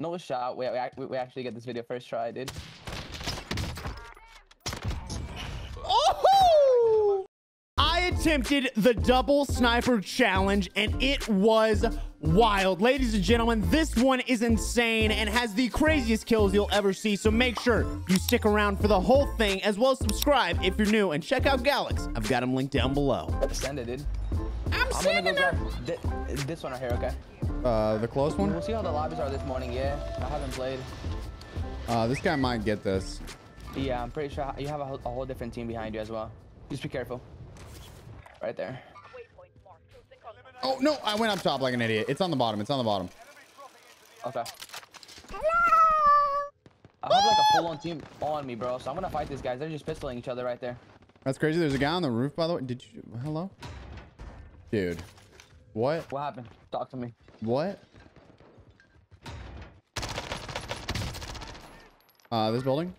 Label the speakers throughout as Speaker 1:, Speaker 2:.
Speaker 1: No shot. We, we, we actually get this video first try, dude.
Speaker 2: Oh! I attempted the double sniper challenge and it was wild. Ladies and gentlemen, this one is insane and has the craziest kills you'll ever see. So make sure you stick around for the whole thing as well as subscribe if you're new and check out Galax. I've got him linked down below.
Speaker 1: Send it, dude.
Speaker 2: I'm
Speaker 1: I'm
Speaker 2: sending
Speaker 1: go
Speaker 2: her.
Speaker 1: this one right here, okay?
Speaker 3: Uh, the close one?
Speaker 1: We'll see how the lobbies are this morning, yeah. I haven't played.
Speaker 3: Uh, this guy might get this.
Speaker 1: Yeah, I'm pretty sure you have a, whole- a whole different team behind you as well. Just be careful. Right there.
Speaker 3: Oh, no, I went up top like an idiot. It's on the bottom. It's on the bottom.
Speaker 1: Okay. I have like a full-on team on me, bro. So I'm gonna fight these guys. They're just pistoling each other right there.
Speaker 3: That's crazy. There's a guy on the roof, by the way. Did you... Hello? Dude. What?
Speaker 1: What happened? Talk to me.
Speaker 3: What? Uh, this building?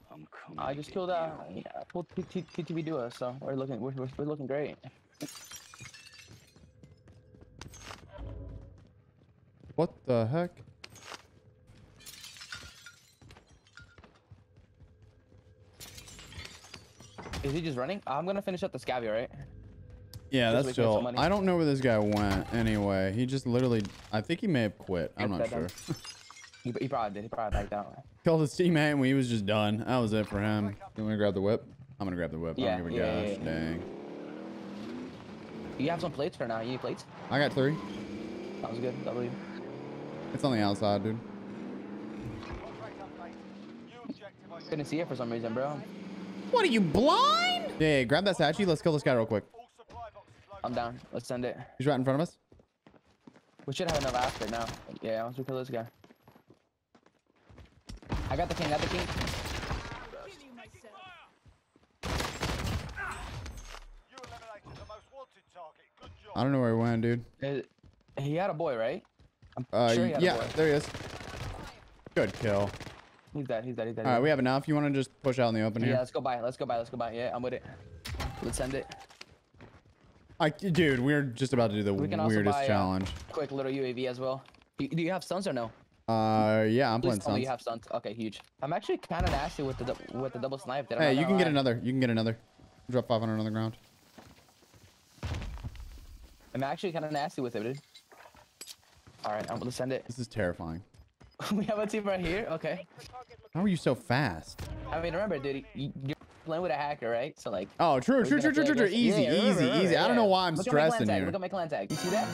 Speaker 1: I just killed uh, yeah, full T- T- duo, so we're looking we're, we're, we're looking great.
Speaker 3: What the heck?
Speaker 1: Is he just running? I'm gonna finish up the scabby, right?
Speaker 3: Yeah, that's chill. I don't know where this guy went anyway. He just literally... I think he may have quit. I'm not sure.
Speaker 1: He, he probably did. He probably backed out.
Speaker 3: Killed his teammate and he was just done. That was it for him. You want to grab the whip? I'm going to grab the whip.
Speaker 1: Yeah,
Speaker 3: I don't give a
Speaker 1: yeah, yeah,
Speaker 3: gosh.
Speaker 1: yeah.
Speaker 3: Dang.
Speaker 1: You have some plates for now. You need plates?
Speaker 3: I got three.
Speaker 1: That was good. W.
Speaker 3: It's on the outside, dude.
Speaker 1: Couldn't see it for some reason, bro.
Speaker 3: What are you blind? Yeah, yeah, grab that statue. Let's kill this guy real quick.
Speaker 1: I'm down. Let's send it.
Speaker 3: He's right in front of us.
Speaker 1: We should have enough after now. Yeah, once we kill this guy. I got the king. I Got the king.
Speaker 3: I don't know where he went, dude.
Speaker 1: He had a boy, right? I'm
Speaker 3: Uh,
Speaker 1: sure he had a
Speaker 3: yeah,
Speaker 1: boy.
Speaker 3: there he is. Good kill.
Speaker 1: He's dead. He's dead. He's dead.
Speaker 3: Alright, we have enough. You want to just push out in the open
Speaker 1: Yeah,
Speaker 3: here?
Speaker 1: Yeah, let's go by. Let's go by. Let's go by. Yeah, I'm with it. Let's send it.
Speaker 3: I, dude, we're just about to do the
Speaker 1: We can also
Speaker 3: weirdest
Speaker 1: buy, uh,
Speaker 3: challenge.
Speaker 1: Quick little UAV as well. Do do you have stuns or no?
Speaker 3: Uh, yeah, I'm
Speaker 1: Please
Speaker 3: playing
Speaker 1: me
Speaker 3: stunts.
Speaker 1: you have stuns. Okay, huge. I'm actually kind of nasty with the with the double snipe.
Speaker 3: Hey, you can get another. You can get another. Drop 500 on the ground.
Speaker 1: I'm actually kind of nasty with it, dude. All right, I'm gonna send it.
Speaker 3: This is terrifying.
Speaker 1: we have a team right here. Okay.
Speaker 3: How are you so fast?
Speaker 1: I mean, remember, dude, you, you're playing with a hacker, right? So like.
Speaker 3: Oh, true, true, true, true, true, true. Easy,
Speaker 1: Yeah, remember,
Speaker 3: easy,
Speaker 1: remember,
Speaker 3: easy. I don't know why I'm
Speaker 1: Look at my clan
Speaker 3: stressing here.
Speaker 1: Look at my clan tag. You see that?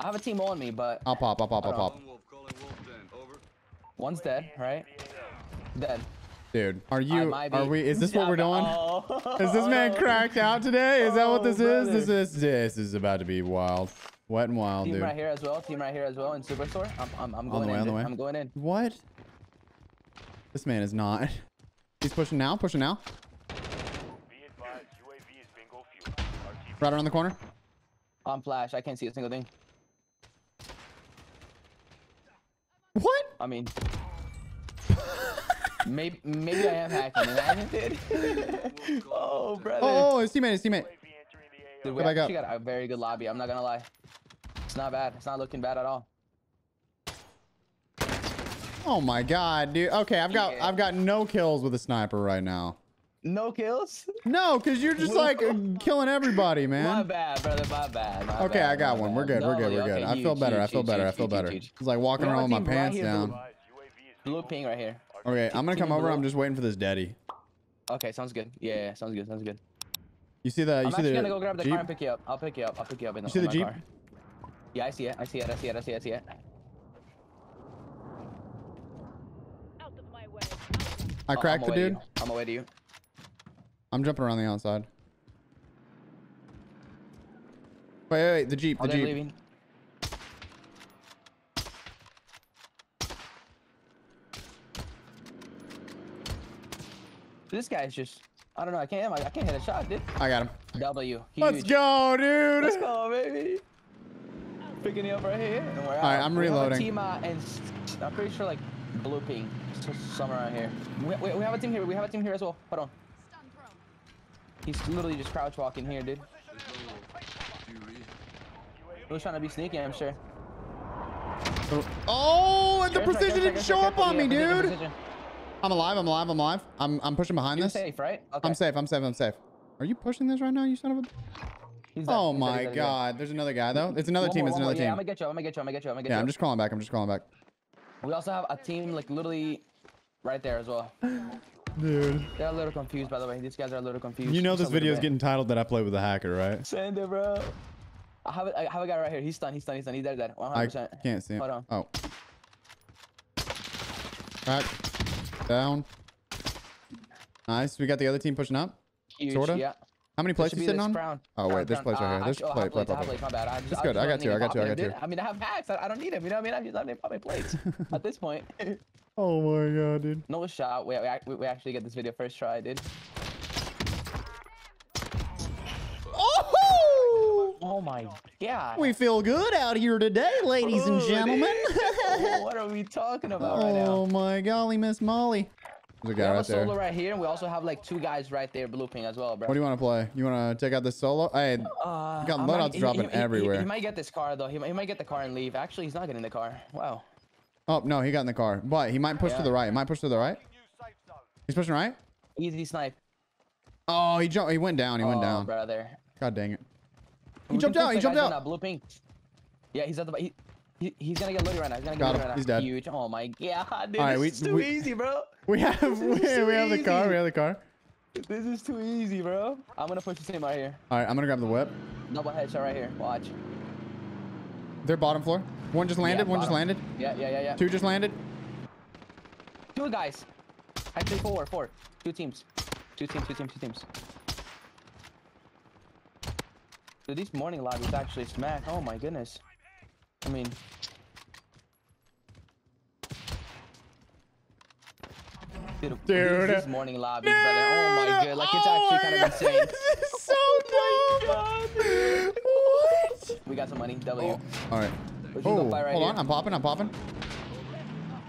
Speaker 1: I have a team on me, but
Speaker 3: I'll pop, I'll pop, I'll
Speaker 1: Hold
Speaker 3: pop.
Speaker 4: Wolf calling Wolf Den. Over.
Speaker 1: one's dead, right? Dead.
Speaker 3: Dude, are you, are we, is this what we're doing?
Speaker 1: Oh.
Speaker 3: Is this man cracked out today? Is that what
Speaker 1: Oh,
Speaker 3: this is? This is, this is about to be wild. Wet and wild,
Speaker 1: Team
Speaker 3: dude.
Speaker 1: right here as well. Team right here as well in Superstore. I'm, I'm, I'm going
Speaker 3: On
Speaker 1: going
Speaker 3: the way,
Speaker 1: in.
Speaker 3: on the way.
Speaker 1: I'm going in.
Speaker 3: What? This man is not. He's pushing now, pushing now. Right around the corner.
Speaker 1: I'm flash. I can't see a single thing.
Speaker 3: What?
Speaker 1: I mean, maybe maybe I am hacking. Oh, brother.
Speaker 3: Oh, oh, his teammate, his teammate.
Speaker 1: Dude, we
Speaker 3: Go back
Speaker 1: actually
Speaker 3: up.
Speaker 1: got a very good lobby. I'm not gonna lie. It's not bad. It's not looking bad at all.
Speaker 3: Oh my god, dude. Okay, I've got
Speaker 1: Yeah.
Speaker 3: I've got no kills with a sniper right now.
Speaker 1: No kills.
Speaker 3: No, because you're just like uh, killing everybody, man.
Speaker 1: My bad, brother. My bad. my
Speaker 3: Okay,
Speaker 1: bad,
Speaker 3: I got one.
Speaker 1: bad.
Speaker 3: We're good. We're good. We're good.
Speaker 1: okay,
Speaker 3: I feel
Speaker 1: huge,
Speaker 3: better. I feel
Speaker 1: huge,
Speaker 3: better. I feel
Speaker 1: huge,
Speaker 3: better. It's like walking around with my
Speaker 1: right
Speaker 3: pants
Speaker 1: here,
Speaker 3: down.
Speaker 1: blue. Blue ping right here.
Speaker 3: Okay, I'm gonna come over.
Speaker 1: blue.
Speaker 3: I'm just waiting for this daddy.
Speaker 1: Okay, sounds good. Yeah, yeah, sounds good. Sounds good.
Speaker 3: You see the? You
Speaker 1: I'm
Speaker 3: see
Speaker 1: actually
Speaker 3: the?
Speaker 1: gonna go grab the
Speaker 3: Jeep?
Speaker 1: car and pick you up. I'll pick you up. I'll pick you up in the,
Speaker 3: You see the Jeep?
Speaker 1: car. Yeah, I see it. I see it. I see it. I see it. I see it.
Speaker 5: Out of my way.
Speaker 3: I
Speaker 1: Oh,
Speaker 3: cracked the dude.
Speaker 1: I'm away to you.
Speaker 3: I'm jumping around the outside. Wait, wait, wait. The Jeep. The Jeep.
Speaker 1: leaving. This guy's just. I don't know. I can't. I can't hit a shot, dude.
Speaker 3: I got him.
Speaker 1: W.
Speaker 3: Let's go, dude.
Speaker 1: Let's go, baby. Picking you up right here.
Speaker 3: All right, I'm reloading.
Speaker 1: Team, uh, and I'm pretty sure like blue ping, so somewhere around here. We, we, we have a team here. We have a team here as well. Hold on. He's literally just crouch walking here, dude. He was trying to be sneaky, I'm sure.
Speaker 3: Oh what? The precision didn't show up on me, dude. I'm alive. I'm alive. I'm alive. I'm I'm pushing behind
Speaker 1: You're
Speaker 3: this.
Speaker 1: safe, right? Okay.
Speaker 3: I'm safe. I'm safe. I'm safe. Are you pushing this right now, you son of a?
Speaker 1: He's
Speaker 3: Oh my
Speaker 1: he's dead, he's dead.
Speaker 3: god. There's another guy though. It's another
Speaker 1: One
Speaker 3: team.
Speaker 1: more,
Speaker 3: It's
Speaker 1: one more.
Speaker 3: another
Speaker 1: Yeah, I'm
Speaker 3: team.
Speaker 1: gonna get you. I'm gonna get you. I'm gonna get you. I'm gonna get
Speaker 3: Yeah,
Speaker 1: you.
Speaker 3: I'm just calling back. I'm just calling back.
Speaker 1: We also have a team like literally right there as well.
Speaker 3: Dude.
Speaker 1: They're a little confused, by the way. These guys are a little confused.
Speaker 3: You know this video is getting titled that I play with a hacker, right?
Speaker 1: Send it, bro. I have, a, I have a guy right here. He's stunned. He's stunned. He's stunned. He's dead. Dead. 100%.
Speaker 3: I can't see him.
Speaker 1: Hold on.
Speaker 3: Oh. Crack. Down. Nice. We got the other team pushing up.
Speaker 1: Huge.
Speaker 3: Sorta?
Speaker 1: Yeah.
Speaker 3: How many plates
Speaker 1: should
Speaker 3: you sitting on?
Speaker 1: Crown.
Speaker 3: Oh, wait, this place right here.
Speaker 1: Ah,
Speaker 3: this
Speaker 1: actually- oh,
Speaker 3: plate, plate, plate.
Speaker 1: My bad. Just,
Speaker 3: It's good. I got you, I got you, I got
Speaker 1: them,
Speaker 3: you.
Speaker 1: I mean, I have hacks. I, don't need them. You know what I mean? I'm just, I'm not popping plates at this point.
Speaker 3: Oh my god, dude.
Speaker 1: no shot. We, we, we actually get this video first try, dude.
Speaker 3: Oh!
Speaker 1: Oh my god.
Speaker 3: We feel good out here today, ladies and
Speaker 1: Oh,
Speaker 3: gentlemen.
Speaker 1: what are we talking about right now?
Speaker 3: oh my golly, Miss Molly. There's a
Speaker 1: We
Speaker 3: guy
Speaker 1: have
Speaker 3: right
Speaker 1: a solo
Speaker 3: there.
Speaker 1: right here, and we also have like two guys right there blue ping as well, bro.
Speaker 3: What do you want to play? You want to take out the solo? Hey,
Speaker 1: Uh,
Speaker 3: got
Speaker 1: I
Speaker 3: loadouts
Speaker 1: he-
Speaker 3: dropping
Speaker 1: he- he- he-
Speaker 3: everywhere.
Speaker 1: He, might get this car though. He might, he might get the car and leave. Actually, he's not getting the car. Wow.
Speaker 3: oh no, he got in the car, but he might push to the right. He might push to the right. He's pushing right.
Speaker 1: Easy snipe.
Speaker 3: Oh, he jumped. He went down. He went
Speaker 1: oh,
Speaker 3: down.
Speaker 1: brother.
Speaker 3: God dang it. He
Speaker 1: We
Speaker 3: jumped out. He jumped out.
Speaker 1: Blue ping. Yeah, he's at the. He, he, he's gonna get loaded right now. He's gonna get
Speaker 3: Got
Speaker 1: loaded
Speaker 3: him.
Speaker 1: right now.
Speaker 3: He's dead.
Speaker 1: Huge. Oh my god, dude.
Speaker 3: All right,
Speaker 1: this
Speaker 3: we-
Speaker 1: is too
Speaker 3: we-
Speaker 1: easy, bro.
Speaker 3: We have we, we have the car. We have the car.
Speaker 1: This is too easy, bro. I'm gonna push the team right here.
Speaker 3: All right, I'm gonna grab the whip.
Speaker 1: Double headshot right here. Watch.
Speaker 3: They're bottom floor. One just landed.
Speaker 1: Yeah,
Speaker 3: one just landed.
Speaker 1: Yeah, yeah, yeah, yeah.
Speaker 3: Two just landed.
Speaker 1: Two guys. Actually, four, four. Two teams. Two teams, two teams, two teams. Dude, these morning lobbies actually smack. Oh my goodness. I mean, dude,
Speaker 3: Dude.
Speaker 1: These, these morning lobbies, brother. Oh my god, like it's actually kind of oh insane.
Speaker 3: This is so
Speaker 1: Oh
Speaker 3: dumb. What?
Speaker 1: We got some money. W.
Speaker 3: Oh, all right.
Speaker 1: We can go
Speaker 3: Oh,
Speaker 1: right
Speaker 3: hold
Speaker 1: here.
Speaker 3: on. I'm popping. I'm popping.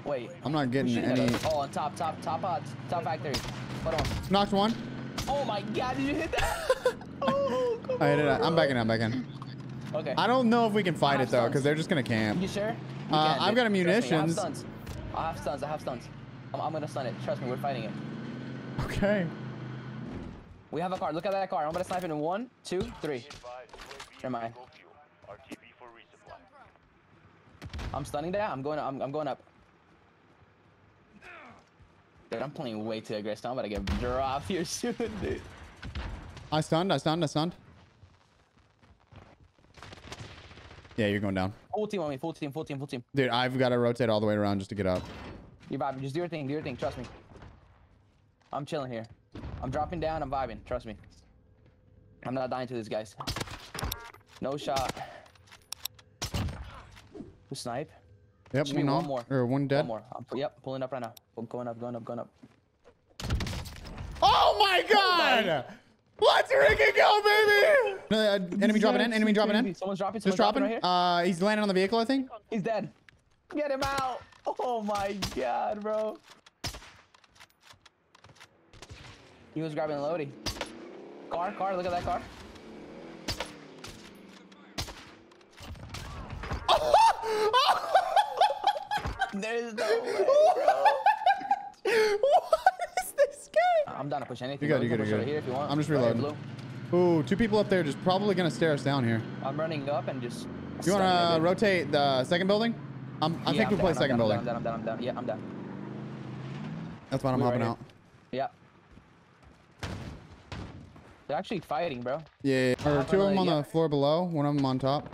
Speaker 1: Wait.
Speaker 3: I'm not getting any.
Speaker 1: Oh, on top, top, top odds, top factory. Hold on.
Speaker 3: Knocked one.
Speaker 1: Oh my god, did you hit that? oh, come
Speaker 3: I hit it.
Speaker 1: on,
Speaker 3: I'm
Speaker 1: bro.
Speaker 3: back in. I'm back in.
Speaker 1: Okay.
Speaker 3: I don't know if we can fight it though, because they're just gonna camp.
Speaker 1: You sure? You
Speaker 3: Uh, I've got
Speaker 1: me,
Speaker 3: munitions.
Speaker 1: I have stuns. I have stuns. I have stuns. I'm, I'm gonna stun it. Trust me, we're fighting it.
Speaker 3: Okay.
Speaker 1: We have a car. Look at that car. I'm gonna snipe it in one, two, three. Never mind. I'm stunning that. I'm going. I'm, I'm going up. Dude, I'm playing way too aggressive. I'm about to get dropped here soon, dude.
Speaker 3: I stunned. I stunned. I stunned. Yeah, you're going down.
Speaker 1: Full team on me. Full team. Full team. Full team.
Speaker 3: Dude, I've got to rotate all the way around just to get up.
Speaker 1: You're vibing. Just do your thing. Do your thing. Trust me. I'm chilling here. I'm dropping down. I'm vibing. Trust me. I'm not dying to these guys. No shot. Who snipe?
Speaker 3: Yep, one,
Speaker 1: one more.
Speaker 3: Or one dead.
Speaker 1: One more. I'm, yep, pulling up right now. I'm going up, going up, going up.
Speaker 3: Oh my god! Oh Let's freaking go, baby! No, uh, enemy dropping in. Enemy dropping in.
Speaker 1: Someone's dropping.
Speaker 3: Just
Speaker 1: Someone's dropping,
Speaker 3: dropping.
Speaker 1: right here.
Speaker 3: Uh, he's landing on the vehicle, I think.
Speaker 1: He's dead. Get him out. Oh my god, bro. He was grabbing Lodi. Car, car, look at that car. There's no way, bro.
Speaker 3: what is this game?
Speaker 1: I'm down to push anything.
Speaker 3: You good, you
Speaker 1: push
Speaker 3: you good.
Speaker 1: Here if you want.
Speaker 3: I'm just reloading.
Speaker 1: Blue.
Speaker 3: Ooh, two people up there just probably gonna stare us down here.
Speaker 1: I'm running up and just.
Speaker 3: You wanna rotate the second building? I'm, I
Speaker 1: Yeah,
Speaker 3: think we play
Speaker 1: I'm
Speaker 3: second
Speaker 1: down,
Speaker 3: building.
Speaker 1: I'm down, I'm down, I'm down. Yeah, I'm down.
Speaker 3: That's why I'm
Speaker 1: We
Speaker 3: hopping
Speaker 1: here.
Speaker 3: out.
Speaker 1: Yeah. They're actually fighting, bro.
Speaker 3: Yeah, yeah. Or two of them on
Speaker 1: yeah.
Speaker 3: the floor below, one of them on top.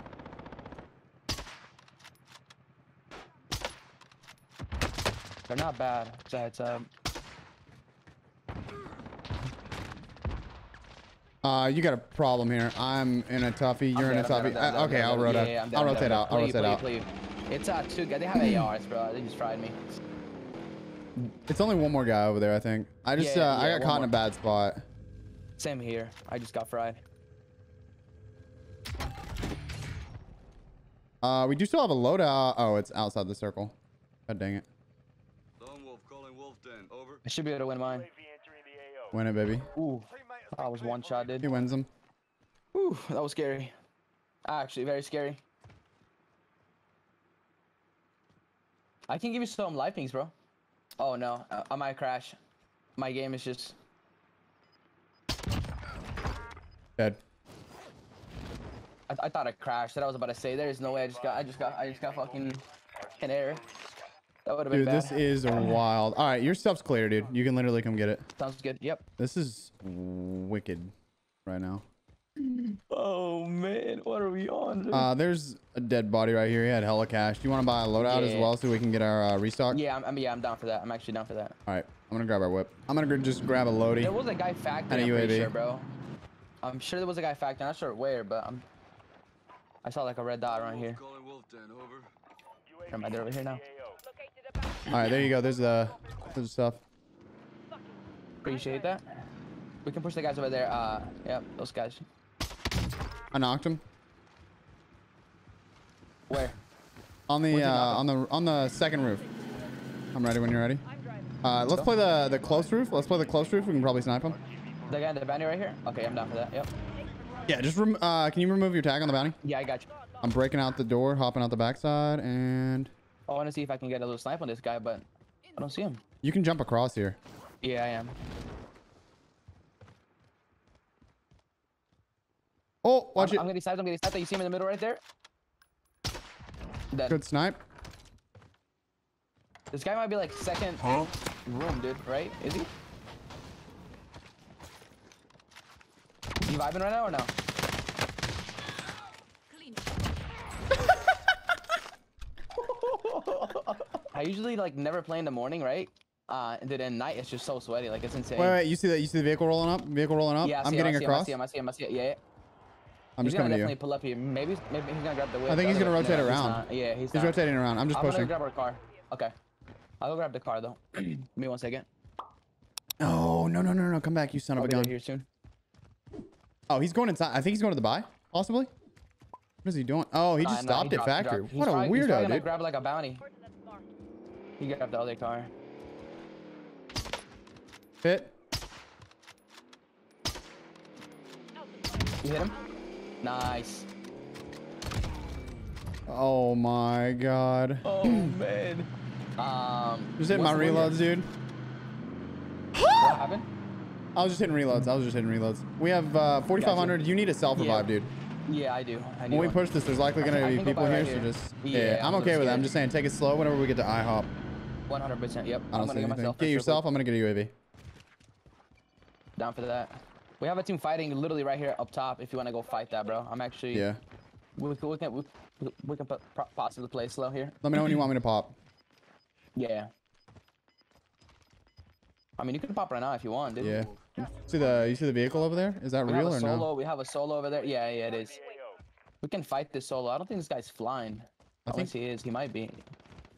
Speaker 1: They're not bad. It's, uh, it's um.
Speaker 3: Uh, you got a problem here. I'm in a toughie. You're in a
Speaker 1: I'm dead, I'm
Speaker 3: toughie.
Speaker 1: dead, I'm dead,
Speaker 3: Uh, okay,
Speaker 1: dead,
Speaker 3: I'll rotate.
Speaker 1: Yeah, yeah, I'm dead,
Speaker 3: I'll
Speaker 1: I'm
Speaker 3: rotate
Speaker 1: dead,
Speaker 3: out. I'll rotate
Speaker 1: play,
Speaker 3: out.
Speaker 1: play. It's uh two guys. They have ARs, bro. They just fried me.
Speaker 3: It's only one more guy over there, I think. I just,
Speaker 1: Yeah,
Speaker 3: uh, I got
Speaker 1: one
Speaker 3: caught in a bad spot.
Speaker 1: Same here. I just got fried.
Speaker 3: Uh, we do still have a loadout. Oh, it's outside the circle. God dang it.
Speaker 4: Lone Wolf calling Wolf Den. Over.
Speaker 1: I should be able to win mine.
Speaker 3: Win it, baby.
Speaker 1: Ooh, that was one shot, dude.
Speaker 3: He wins them.
Speaker 1: Ooh, that was scary. Actually, very scary. I can give you some life pings, bro. Oh no, I, I might crash. My game is just.
Speaker 3: Dead.
Speaker 1: I, I thought I crashed. That I was about to say. There is no way. I just got. I just got. I just got fucking an error. That would have been
Speaker 3: Dude,
Speaker 1: bad.
Speaker 3: this is wild. All right, your stuff's clear, dude. You can literally come get it.
Speaker 1: Sounds good. Yep.
Speaker 3: This is wicked right now.
Speaker 1: Oh man, what are we on?
Speaker 3: Uh, there's a dead body right here. He had hella cash. Do you want to buy a loadout as well so we can get our uh, restock?
Speaker 1: yeah, I'm, I'm. Yeah, I'm down for that. I'm actually down for that.
Speaker 3: All right, I'm gonna grab our whip. I'm gonna just grab a loadie.
Speaker 1: There was a guy factory.
Speaker 3: And a
Speaker 1: I'm
Speaker 3: UAV.
Speaker 1: sure, bro. I'm sure there was a guy factory. I'm not sure where, but I'm. I saw like a red dot around here.
Speaker 4: Calling Wolf Den, over.
Speaker 1: Am I there over here now?
Speaker 5: Located a bounty.
Speaker 3: All right, there you go. There's the, there's the stuff.
Speaker 1: Appreciate that. We can push the guys over there. Uh, yep, those guys.
Speaker 3: I knocked him
Speaker 1: Where?
Speaker 3: on the uh, on the on the second roof. I'm ready when you're ready. Uh, let's play the the close roof. Let's play the close roof. We can probably snipe him.
Speaker 1: The guy in the bounty right here? Okay, I'm down for that. Yep.
Speaker 3: Yeah, just rem- uh, can you remove your tag on the bounty?
Speaker 1: Yeah, I got you.
Speaker 3: I'm breaking out the door, hopping out the backside, and
Speaker 1: I want to see if I can get a little snipe on this guy, but I don't see him.
Speaker 3: you can jump across here.
Speaker 1: Yeah, I am.
Speaker 3: Oh, watch
Speaker 1: I'm,
Speaker 3: it.
Speaker 1: I'm getting sniped. I'm getting sniped. You see him in the middle right there? Dead.
Speaker 3: Good snipe.
Speaker 1: This guy might be like second huh? room, dude. Right? Is he? You vibing right now or no? I usually like never play in the morning, right? Uh, and then at night it's just so sweaty, like it's insane.
Speaker 3: Wait, wait. You see that? You see the vehicle rolling up? Vehicle rolling up.
Speaker 1: Yeah, I
Speaker 3: I'm
Speaker 1: him,
Speaker 3: getting
Speaker 1: I see him,
Speaker 3: across.
Speaker 1: I see him. I see him. I see him. Yeah, yeah.
Speaker 3: I'm
Speaker 1: he's
Speaker 3: just
Speaker 1: gonna
Speaker 3: coming to
Speaker 1: definitely pull up here. Maybe, maybe he's gonna grab the whip.
Speaker 3: I think he's gonna
Speaker 1: whip.
Speaker 3: rotate
Speaker 1: No,
Speaker 3: around.
Speaker 1: not. Yeah, he's,
Speaker 3: He's
Speaker 1: not.
Speaker 3: rotating around. I'm just
Speaker 1: I'm gonna
Speaker 3: pushing.
Speaker 1: grab our car. Okay. I'll go grab the car though. Give me one second.
Speaker 3: Oh no no no no! Come back, you son
Speaker 1: I'll
Speaker 3: of a gun.
Speaker 1: here soon.
Speaker 3: Oh, he's going inside. I think he's going to the buy, possibly. What is he doing? Oh, he
Speaker 1: Nah,
Speaker 3: just
Speaker 1: nah,
Speaker 3: stopped
Speaker 1: he
Speaker 3: at
Speaker 1: dropped,
Speaker 3: factory.
Speaker 1: dropped. He's
Speaker 3: What a
Speaker 1: probably- he's probably
Speaker 3: weirdo,
Speaker 1: gonna
Speaker 3: dude.
Speaker 1: grab like a bounty.
Speaker 5: Person that's marked.
Speaker 1: He grabbed the other car.
Speaker 3: Hit.
Speaker 1: You hit him? Nice.
Speaker 3: Oh my god.
Speaker 1: Oh man. Um.
Speaker 3: Just hitting my reloads, dude.
Speaker 1: What happened?
Speaker 3: I was just hitting reloads. I was just hitting reloads. We have uh, 4,500. You need a self revive,
Speaker 1: Yeah.
Speaker 3: dude.
Speaker 1: Yeah, I do. I
Speaker 3: When we
Speaker 1: one.
Speaker 3: push this, there's likely going to be people here,
Speaker 1: right
Speaker 3: so just.
Speaker 1: Yeah,
Speaker 3: Yeah,
Speaker 1: I'm
Speaker 3: I'm okay with that. I'm just saying, take it slow whenever we get to IHOP.
Speaker 1: 100%. Yep.
Speaker 3: I
Speaker 1: I'm
Speaker 3: don't
Speaker 1: gonna get
Speaker 3: anything.
Speaker 1: myself.
Speaker 3: Get yourself. I'm going to get a UAV.
Speaker 1: Down for that. We have a team fighting literally right here up top. If you want to go fight that, bro. I'm actually.
Speaker 3: Yeah.
Speaker 1: We, can- we can we, we can po- po- possibly play slow here.
Speaker 3: Let me know when you want me to pop.
Speaker 1: Yeah. I mean, you can pop right now if you want, dude.
Speaker 3: Yeah. See the you see the vehicle over there? Is that
Speaker 1: We
Speaker 3: real
Speaker 1: a
Speaker 3: or
Speaker 1: solo.
Speaker 3: no?
Speaker 1: We have a solo over there. Yeah, yeah, it is. We can fight this solo. I don't think this guy's flying.
Speaker 3: I
Speaker 1: Unless he is. He might be.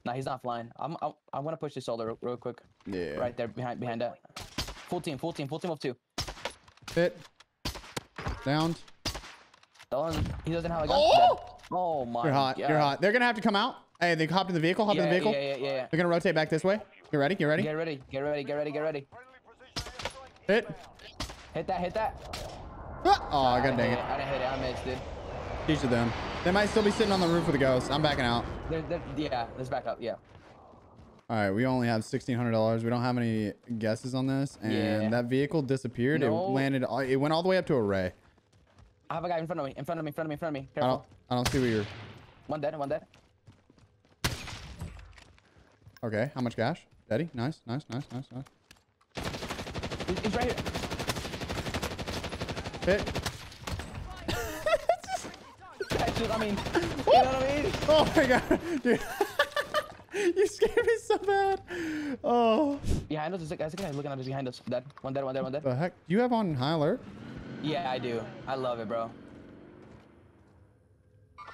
Speaker 1: Nah, he's not flying. I'm. I'm, I'm gonna push this solo real, real quick.
Speaker 3: Yeah.
Speaker 1: Right there, behind behind that. Full team. Full team. Full team of two.
Speaker 3: Hit. Downed.
Speaker 1: The one, he doesn't have a gun.
Speaker 3: Oh!
Speaker 1: Dead. Oh my.
Speaker 3: You're hot.
Speaker 1: God.
Speaker 3: You're hot. They're gonna have to come out. Hey, they hopped in the vehicle. Hop
Speaker 1: Yeah,
Speaker 3: in the vehicle.
Speaker 1: yeah, yeah, yeah, yeah.
Speaker 3: They're gonna rotate back this way. Get ready. Get ready.
Speaker 1: Get ready. Get ready. Get ready. Get ready.
Speaker 3: Hit.
Speaker 1: Hit that. Hit that.
Speaker 3: Ah! Oh, I got
Speaker 1: didn't
Speaker 3: dang
Speaker 1: hit
Speaker 3: it.
Speaker 1: I didn't hit it. I missed, dude.
Speaker 3: Each of them. They might still be sitting on the roof with the ghost. I'm backing out.
Speaker 1: They're, they're, yeah, let's back up. Yeah.
Speaker 3: All right, we only have sixteen hundred dollars. We don't have any guesses on this, and
Speaker 1: Yeah.
Speaker 3: that vehicle disappeared.
Speaker 1: No.
Speaker 3: It landed. Uh, it went all the way up to a ray.
Speaker 1: I have a guy in front of me. In front of me. In front of me. In front of me.
Speaker 3: I don't. I don't see where you're.
Speaker 1: One dead. One dead.
Speaker 3: Okay, how much cash? Daddy, nice, nice, nice, nice, nice.
Speaker 1: He's right here.
Speaker 3: Hit.
Speaker 1: That's just, I mean, you know what I mean?
Speaker 3: Oh my god, dude. you scared me so bad. Oh.
Speaker 1: Behind us, there's a, there's a guy looking at us behind us. Dead. One dead. One dead. One dead.
Speaker 3: The heck? You have on high alert?
Speaker 1: Yeah, I do. I love it, bro.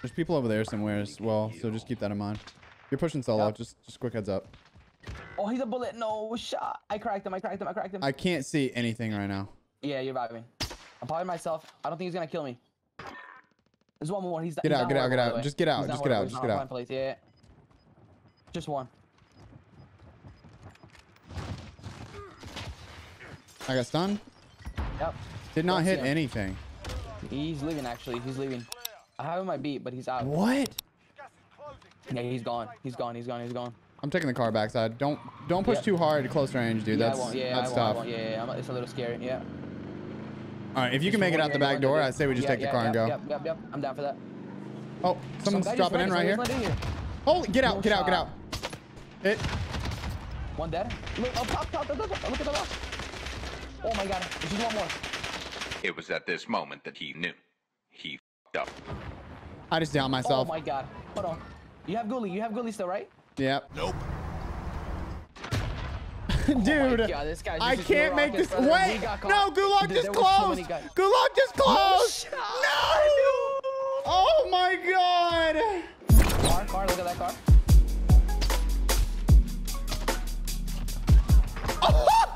Speaker 3: There's people over there somewhere as well, so just keep that in mind. You're pushing solo.
Speaker 1: Yep.
Speaker 3: Just, just quick heads up.
Speaker 1: Oh, he's a bullet. No shot. I cracked him. I cracked him. I cracked him.
Speaker 3: I can't see anything right now.
Speaker 1: Yeah, you're vibing. I'm probably myself. I don't think he's gonna kill me. There's one more. He's
Speaker 3: Get out, get out, get out. Just get out, just get out, just get out.
Speaker 1: Yeah. Just one.
Speaker 3: I got stunned.
Speaker 1: Yep.
Speaker 3: Did not
Speaker 1: Don't
Speaker 3: hit anything.
Speaker 1: He's leaving actually. He's leaving. I have him my beat, but he's out.
Speaker 3: What?
Speaker 1: Yeah, he's gone. He's gone. He's gone. He's gone.
Speaker 3: I'm taking the car backside. Don't don't push
Speaker 1: Yep.
Speaker 3: too hard at close range, dude.
Speaker 1: yeah,
Speaker 3: that's
Speaker 1: Yeah,
Speaker 3: that's
Speaker 1: I
Speaker 3: tough.
Speaker 1: Yeah, yeah, yeah. It's a little scary. Yeah.
Speaker 3: All right, if you can make it out the back door. I say we just
Speaker 1: Yeah,
Speaker 3: take the
Speaker 1: yeah,
Speaker 3: car and go.
Speaker 1: Yep, yep, yep. I'm down for that.
Speaker 3: Oh, someone's
Speaker 1: guy
Speaker 3: dropping in right here.
Speaker 1: somebody
Speaker 3: Holy, get out,
Speaker 1: No
Speaker 3: get out, get out.
Speaker 1: shot.
Speaker 3: It.
Speaker 1: One dead. Look, oh, pop, pop, look, look, look at the rock. Oh my god. There's just one more.
Speaker 6: It was at this moment that he knew. He fed up.
Speaker 3: I just downed myself.
Speaker 1: Oh my god. Hold on. You have Ghoulie. You have Ghoulie still, right?
Speaker 3: Yep.
Speaker 6: Nope.
Speaker 3: Oh Dude,
Speaker 1: Oh God,
Speaker 3: I can't make this.
Speaker 1: brother.
Speaker 3: Wait, no. Gulag just
Speaker 1: so
Speaker 3: closed.
Speaker 1: guys.
Speaker 3: Gulag just closed. No. Oh my god.
Speaker 1: Car, car, look at that car. Oh!